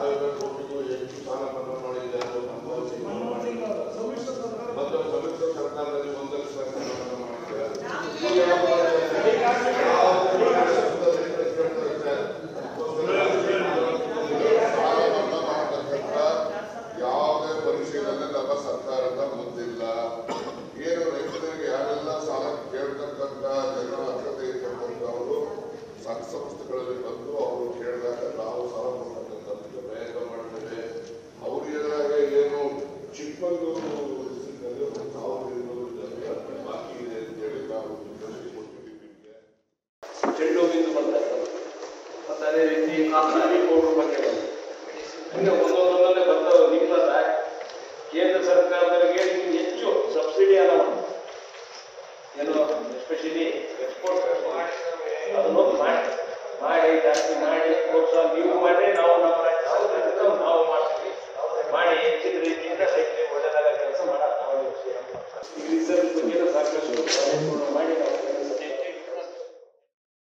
Amen. ಚೆಂಡು ಹೂವಿಂದ ಬರ್ತಾ ಇರ್ತದೆ ಮತ್ತೆ ಅದೇ ರೀತಿ ಕಾಫಿ ಪೌಡರ್ ಬಗ್ಗೆ ಬಂತು. ಹಂಗೆ ಒಂದೊಂದೊಂದಲ್ಲೇ ಬರ್ತಾವೆ ಕೇಂದ್ರ ಸರ್ಕಾರದವರಿಗೆ ಹೆಚ್ಚು ಸಬ್ಸಿಡಿ ಅಲ್ಲ ಒಂದು ಏನು ಎಸ್ಪೆಷಲಿ ಎಕ್ಸ್ಪೋರ್ಟ್ ಅದನ್ನೊಂದು ಮಾಡಿ. ಮಾಡಿ, ಜಾಸ್ತಿ ಮಾಡಿ, ಪ್ರೋತ್ಸಾಹ ನೀವು ಮಾಡಿ, ನಾವು ನಮ್ಮ ರಾಜ್ಯ ಮಾಡ್ತೀವಿ. ಮಾಡಿ, ಹೆಚ್ಚಿನ ರೀತಿಯಿಂದ ರೈತರಿಗೆ ಒಳ್ಳೆದಾದ ಕೆಲಸ ನಾವು ಈ ಸಾಕಷ್ಟು ಮಾಡಿ ನಾವು